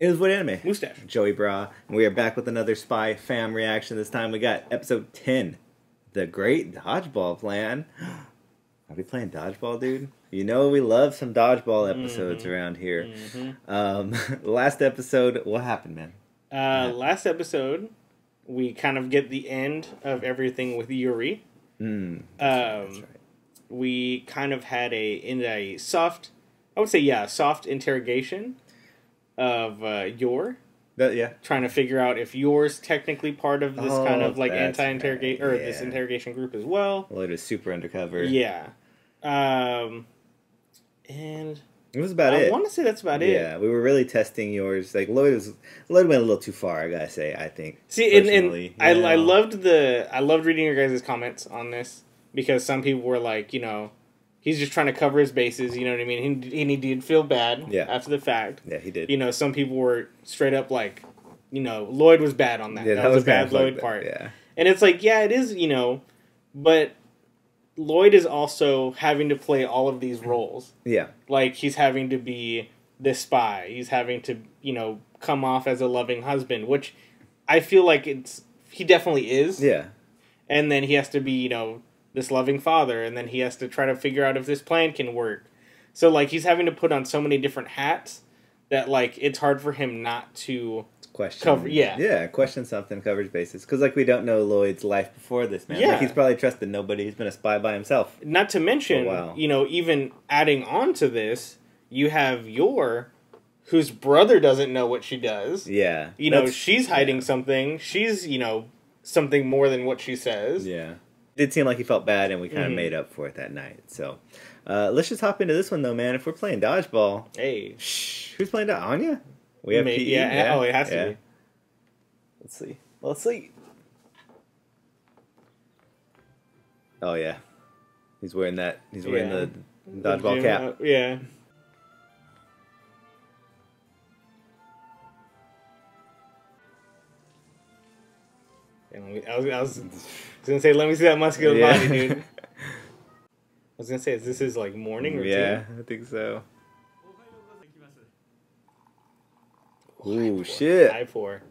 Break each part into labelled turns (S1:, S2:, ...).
S1: It was what anime?
S2: Moostash.
S1: Joey Bra. And we are back with another Spy Fam reaction. This time we got episode 10 The Great Dodgeball Plan. Are we playing dodgeball, dude? You know we love some dodgeball episodes
S2: Mhm.
S1: around here.
S2: Mhm.
S1: Um, last episode, what happened, man?
S2: Uh, last episode, we kind of get the end of everything with Yuri.
S1: Mm,
S2: Um, we kind of had a in a soft, I would say yeah, soft interrogation of uh, Yor,
S1: That- yeah.
S2: trying to figure out if Yor's technically part of this kind
S1: Oh,
S2: of like anti-interrogate
S1: right,
S2: or this interrogation group as well.
S1: Loid was super undercover.
S2: Yeah. Um, and
S1: It was about
S2: I
S1: it.
S2: want to say that's about it.
S1: Yeah, we were really testing Yor's. Like Loid was Loid went a little too far. I gotta say. I think.
S2: See, and, and
S1: personally,
S2: I, I loved the I loved reading your guys' comments on this because some people were like, you know, he's just trying to cover his bases. You know what I mean? He, and he did feel bad
S1: Yeah.
S2: after the fact.
S1: Yeah, he did.
S2: You know, some people were straight up like, you know, Loid was bad on that.
S1: yeah,
S2: that, was, a
S1: kind
S2: bad
S1: like
S2: Loid
S1: that,
S2: part.
S1: Yeah.
S2: And it's like, yeah, it is. You know, but Loid is also having to play all of these roles.
S1: Yeah.
S2: Like he's having to be this spy. He's having to, you know, come off as a loving husband, which I feel like it's he definitely is.
S1: Yeah.
S2: And then he has to be, you know, this loving father, and then he has to try to figure out if this plan can work. So like he's having to put on so many different hats that like it's hard for him not to
S1: Question.
S2: Cover- yeah.
S1: Yeah. Question something. Coverage basis. Because like we don't know Loid's life before this man.
S2: Yeah.
S1: Like he's probably trusted nobody. He's been a spy by himself.
S2: not to mention, you know, even adding on to this, you have Yor whose brother doesn't know what she does.
S1: Yeah.
S2: you know she's hiding
S1: yeah.
S2: something she's you know something more than what she says
S1: Yeah. Did seem like he felt bad, and we kind of
S2: Mhm.
S1: made up for it that night. So, uh, let's just hop into this one though, man. If we're playing dodgeball,
S2: hey
S1: shh, who's playing that? Anya. We have
S2: May-
S1: PE.
S2: yeah, oh it has
S1: Yeah.
S2: to be
S1: Let's see. Let's see. Oh yeah, he's wearing that. He's wearing
S2: Yeah.
S1: the dodgeball
S2: Jim,
S1: cap.
S2: uh, yeah And I was, I was gonna say, let me see that muscular
S1: Yeah.
S2: body, dude. I was gonna say, is this is like morning or
S1: yeah, I think so. Ooh,
S2: two?
S1: shit.
S2: I four.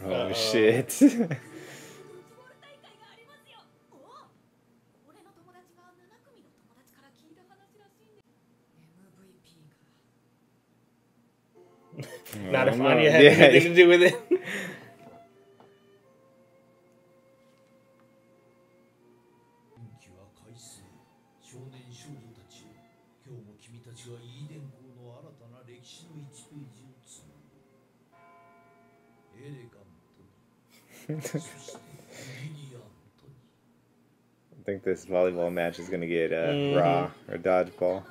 S3: で
S4: MVP が
S2: Not
S1: Oh,
S2: if
S1: no.
S2: Anya had
S1: Yeah.
S2: anything to do with it.
S1: I think this volleyball match is going to get uh,
S2: mm
S1: raw or dodgeball.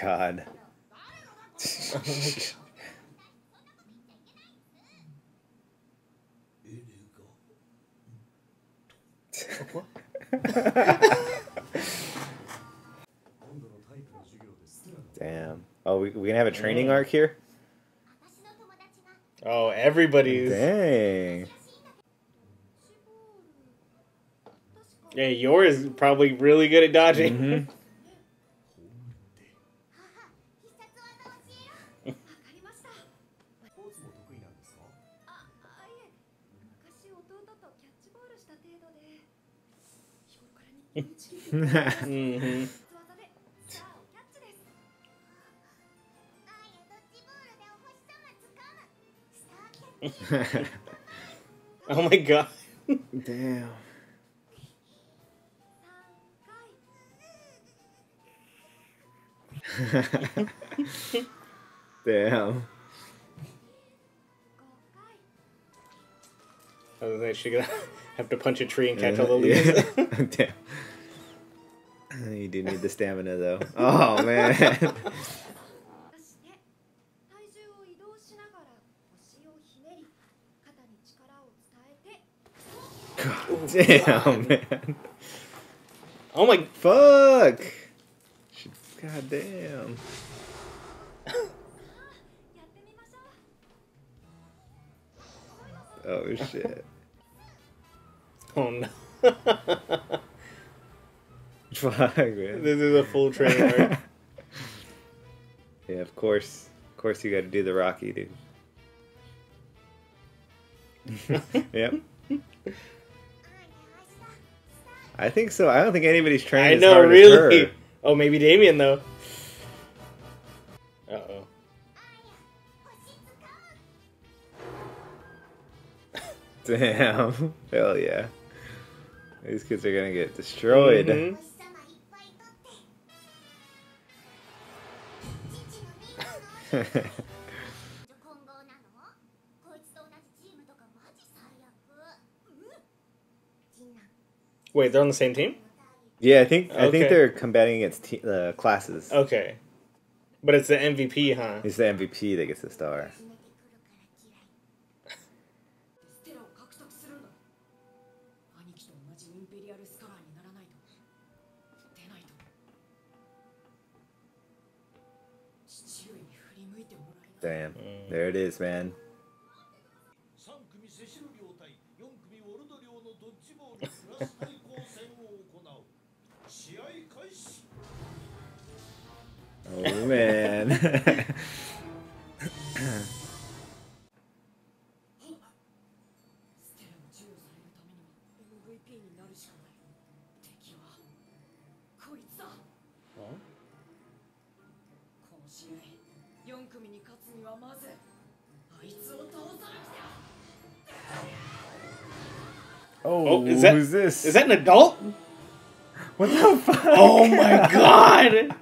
S4: God. What?
S1: God.
S2: Oh,
S1: we we gonna have a training mm. arc here?
S2: Oh, everybody's.
S1: Dang.
S2: Yeah, Yor's is probably really good at dodging.
S4: Mm
S2: -hmm.
S4: mm -hmm.
S2: Oh my god.
S1: Damn. Damn.
S4: 5回
S2: I was like, she's gonna have to punch a tree and catch all the leaves.
S1: Yeah. Damn. You do need the stamina though. Oh man. God damn, man.
S2: Oh my
S1: fuck! God damn. oh shit.
S2: oh no.
S1: Fuck, man.
S2: This is a full train
S1: yeah, of course. Of course you gotta do the Rocky, dude. yep. I think so. I don't think anybody's trained
S2: I know, really. Oh, maybe Damian though. Uh oh.
S1: Damn. Hell yeah. These kids are gonna get destroyed.
S2: Mhm.
S4: 今
S2: Wait, they're on the same team?
S1: yeah, I think I
S2: Okay.
S1: think they're combating against te- uh, classes.
S2: Okay, but it's the MVP, huh?
S1: He's the MVP that gets the star.
S4: 決めてくるから嫌い
S5: ステラを獲得するんだ兄貴と同じインペリアルスカラーにならないと出ないと父上に振り向いてもらえない
S1: Damn. There it is, man.
S6: 3組セシル領対4組ウォルド領のドッジボールクラス対
S1: man.
S5: Oh,
S1: oh
S2: is that,
S1: who's this?
S2: Is that an adult?
S1: What the fuck?
S2: Oh my god!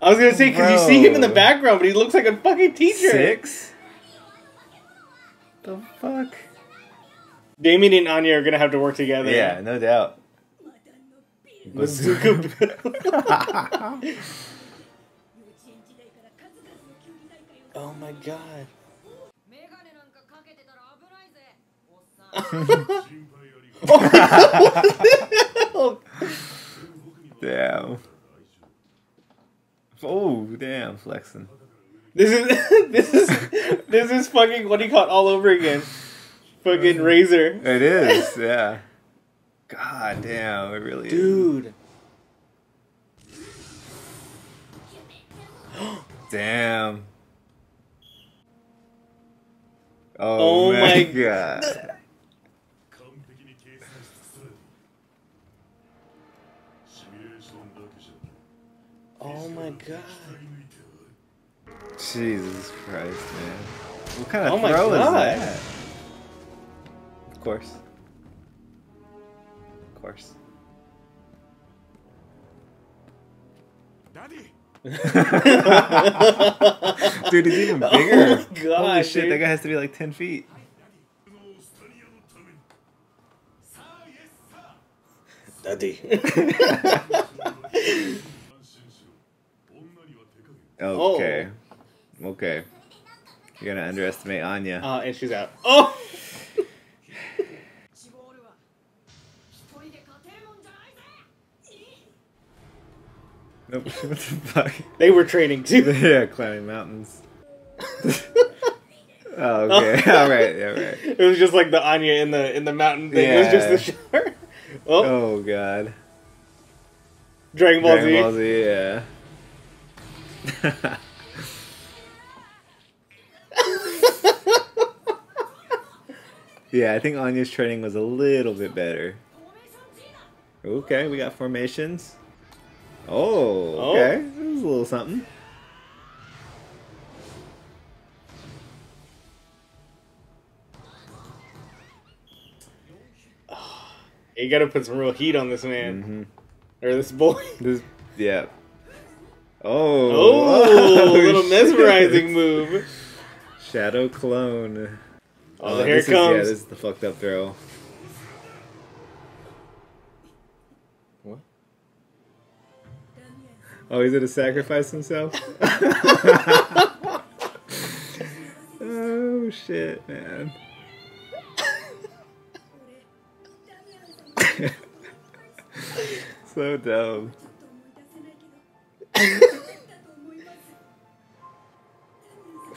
S2: I was gonna say because you see him in the background, but he looks like a fucking teacher.
S1: Six. The fuck.
S2: Damian and Anya are gonna have to work together.
S1: Yeah, no doubt.
S2: Bazooka
S4: Bill.
S2: oh my god.
S5: oh,
S1: Damn. Oh, damn, flexing.
S2: This is this is this is fucking what he caught all over again. Fucking mm. Razor.
S1: It is, yeah. God damn, it really is.
S2: Dude.
S1: Damn.
S2: Oh
S1: Oh, my,
S2: my
S1: god.
S2: Oh my god.
S1: Jesus Christ, man. What kind of
S2: oh
S1: throw is that? Of course. Of course.
S3: Daddy.
S1: dude, he's even oh bigger.
S2: Oh god,
S1: Holy shit,
S2: dude.
S1: that guy has to be like 10 feet.
S2: Daddy.
S3: Okay. Oh.
S1: Okay. You're gonna underestimate Anya.
S2: Uh, and she's out. Oh!
S1: nope. what the fuck?
S2: They were training too.
S1: yeah, climbing mountains. Oh, okay. all right. Yeah, right.
S2: It was just like the Anya in the in the mountain thing. Yeah. It was just the shower. oh.
S1: oh god.
S2: Dragon Ball
S1: Dragon
S2: Z.
S1: Dragon Ball Z. Yeah. yeah, I think Anya's training was a little bit better. Okay, we got formations. Oh,
S2: Oh.
S1: okay. That was a little something.
S2: You gotta put some real heat on this man
S1: hmm
S2: or this boy.
S1: This, yeah. Oh,
S2: oh, A little oh,
S1: shit.
S2: mesmerizing move.
S1: Shadow clone.
S2: Oh, oh here it
S1: comes. Is, yeah, this is the fucked up throw.
S2: What?
S1: Oh, he's it a sacrifice himself. oh shit, man. so dumb.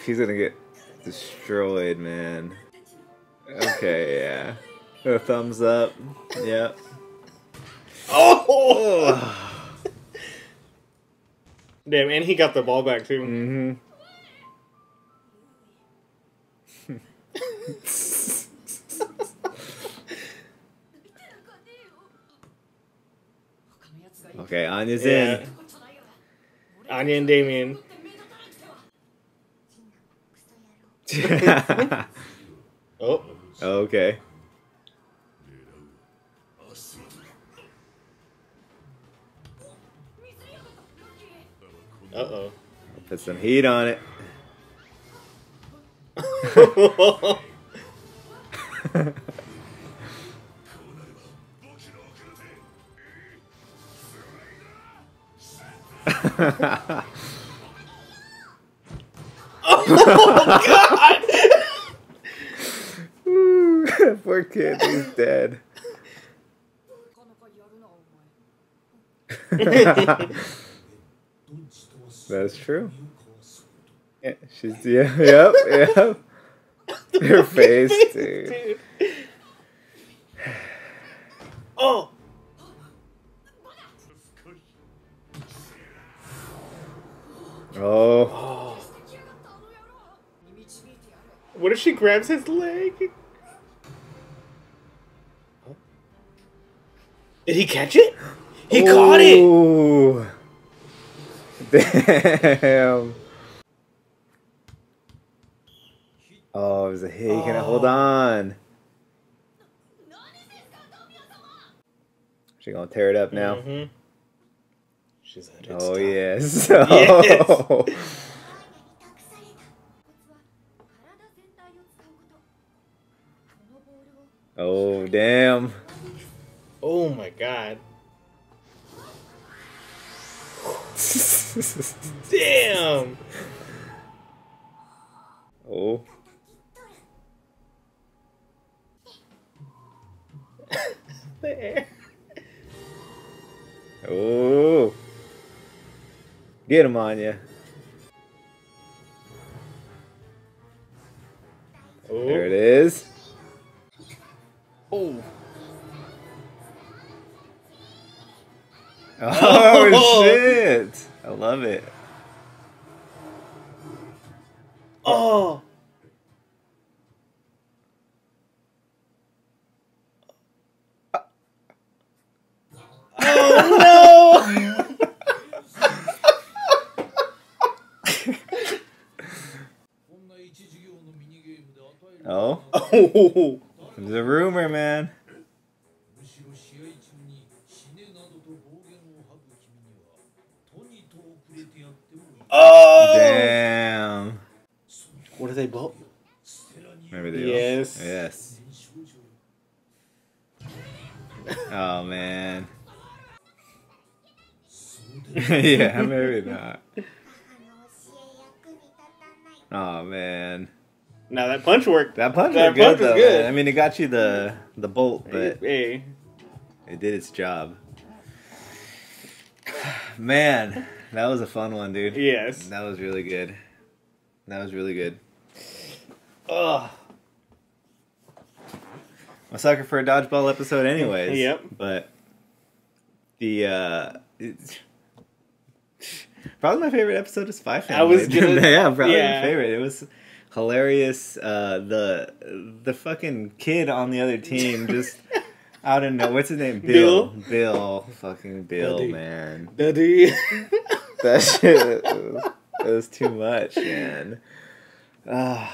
S1: She's gonna get destroyed, man. Okay, yeah. A thumbs up. Yep.
S2: Oh! Damn, and he got the ball back too.
S5: Mm hmm.
S1: okay, Anya's
S2: yeah.
S1: in.
S2: Anya and
S5: Damian.
S2: oh.
S1: Okay.
S5: Uh oh.
S2: i
S1: put some heat on it.
S2: oh
S3: God!
S1: Poor kid, he's dead. That's true. Yeah, she's yeah, yep, yep. Your face, dude.
S2: oh.
S1: Oh.
S5: oh
S2: what if she grabs his leg? Did he catch it? He caught it.
S1: Damn. Oh, it was a hit. He couldn't hold on. She gonna tear it up now.
S2: Mhm. She's at its
S1: Oh yes.
S2: Yes.
S1: Oh damn.
S2: Oh my god. Damn.
S1: oh.
S2: There.
S1: Oh. Get him on you. There oh. it
S2: Oh.
S1: is.
S2: Oh.
S1: oh. Oh shit! I love it.
S2: Oh. Oh no!
S1: oh.
S2: oh.
S1: The rumor, man.
S2: Oh!
S1: Damn.
S2: What are they both?
S1: Maybe the
S2: Yes.
S6: Old? Yes.
S1: oh, man. yeah, maybe not. Oh, man.
S2: Now that punch worked.
S1: That punch
S2: That
S1: good
S2: punch was
S1: though.
S2: good.
S1: I mean, it got you the the bolt, but
S2: Hey.
S1: it did its job. Man, that was a fun one, dude.
S2: Yes.
S1: That was really good. That was really good. Ugh. I'm a sucker for a dodgeball episode, anyways.
S2: Yep.
S1: But the uh, it's- probably my favorite episode is Spy Family.
S2: I was gonna-
S1: yeah, probably
S2: yeah.
S1: my favorite. It was hilarious. Uh, the the fucking kid on the other team just. I don't know what's his name. Bill. Bill. Fucking Bill,
S2: Daddy.
S1: man.
S2: Daddy.
S1: That shit was, it was too much, man. Oh,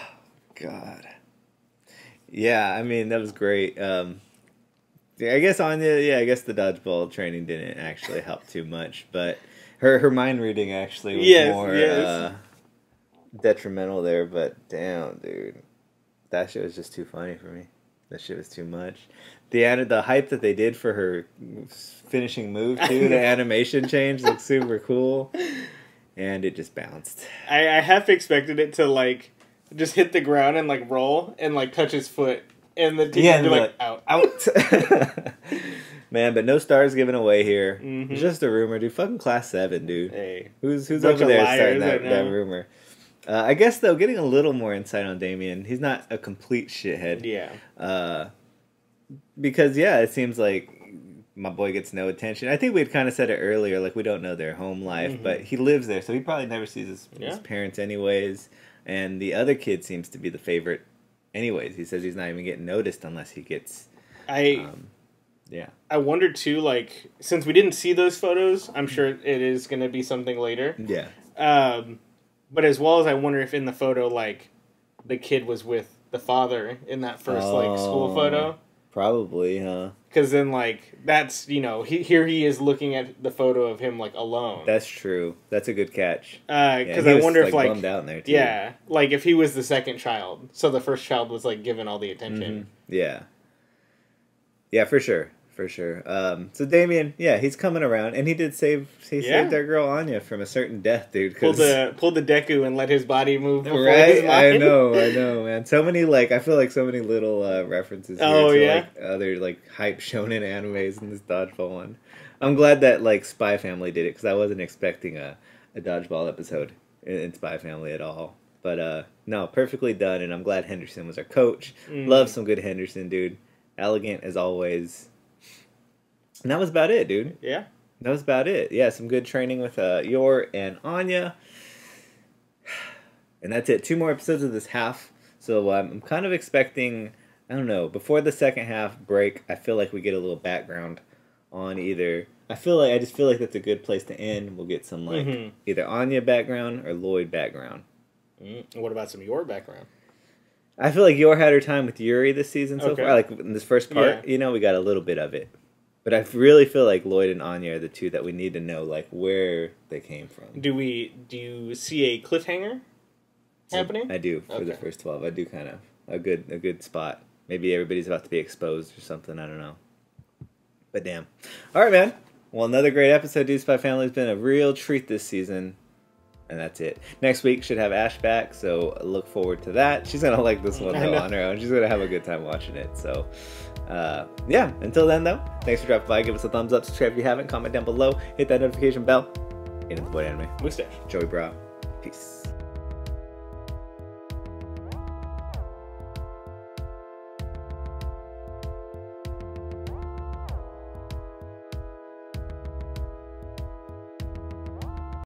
S1: God. Yeah, I mean that was great. Um, yeah, I guess on the yeah, I guess the dodgeball training didn't actually help too much, but her her mind reading actually was
S2: Yes,
S1: more
S2: yes.
S1: Uh, detrimental there. But damn, dude, that shit was just too funny for me. That shit was too much. The the hype that they did for her finishing move too. the animation change looked super cool, and it just bounced.
S2: I, I half expected it to like just hit the ground and like roll and like touch his foot, and the team
S1: Yeah,
S2: would be like out.
S1: Out. Man, but no stars given away here.
S2: Mhm.
S1: Just a rumor, dude. Fucking class seven, dude.
S2: Hey,
S1: Who's who's
S2: Bunch
S1: over there starting that,
S2: right
S1: that rumor? Uh, I guess though, getting a little more insight on Damian, he's not a complete shithead.
S2: yeah,
S1: Uh, because yeah, it seems like my boy gets no attention. I think we'd kind of said it earlier, like we don't know their home life,
S2: Mhm.
S1: but he lives there, so he probably never sees his, his parents anyways. And the other kid seems to be the favorite, anyways. He says he's not even getting noticed unless he gets,
S2: I
S1: um, yeah,
S2: I wonder too. Like, since we didn't see those photos, I'm sure it is going to be something later.
S1: yeah.
S2: Um, but as well as I wonder if in the photo, like, the kid was with the father in that first like school
S1: Oh.
S2: photo.
S1: Probably, huh?
S2: Because then, like, that's you know, he, here he is looking at the photo of him like alone.
S1: That's true. That's a good catch.
S2: Uh, because
S1: Yeah,
S2: I
S1: was,
S2: wonder if like
S1: bummed out in there too.
S2: yeah, like if he was the second child, so the first child was like given all the attention. Mm-hmm.
S1: Yeah. Yeah, for sure. For sure. Um, so Damian, yeah, he's coming around, and he did save. He
S2: Yeah.
S1: saved our girl Anya from a certain death, dude. 'cause-
S2: Pulled the pulled the Deku and let his body move
S1: right? I know, I know, man. So many like I feel like so many little uh, references. Here
S2: Oh,
S1: to,
S2: yeah?
S1: like, other like hype shonen animes in this dodgeball one. I'm glad that like Spy Family did it because I wasn't expecting a, a dodgeball episode in, in Spy Family at all. But uh no, perfectly done, and I'm glad Henderson was our coach.
S2: Mm.
S1: Love some good Henderson, dude. Elegant as always. And that was about it, dude.
S2: Yeah.
S1: That was about it. Yeah, some good training with uh, Yor and Anya. And that's it. Two more episodes of this half. So um, I'm kind of expecting, I don't know, before the second half break, I feel like we get a little background on either. I feel like I just feel like that's a good place to end. We'll get some like
S2: Mhm.
S1: either Anya background or Loid background.
S2: Mm. And What about some Yor background?
S1: I feel like Yor had her time with Yuri this season so
S2: Okay.
S1: far. Like in this first part,
S2: Yeah.
S1: you know, we got a little bit of it. But I really feel like Loid and Anya are the two that we need to know, like where they came from.
S2: Do we do you see a cliffhanger happening?
S1: I do for the first twelve. I do kind of a good a good spot. Maybe everybody's about to be exposed or something. I don't know. But damn. All right, man. Well, another great episode. Dude Spy Family has been a real treat this season. And that's it. Next week should have Ash back, so look forward to that. She's gonna like this one though on her own. She's gonna have a good time watching it. So, uh, yeah. Until then, though, thanks for dropping by. Give us a thumbs up, subscribe if you haven't, comment down below, hit that notification bell. Get into the Void anime.
S2: Moostash.
S1: Joey Brow. Peace.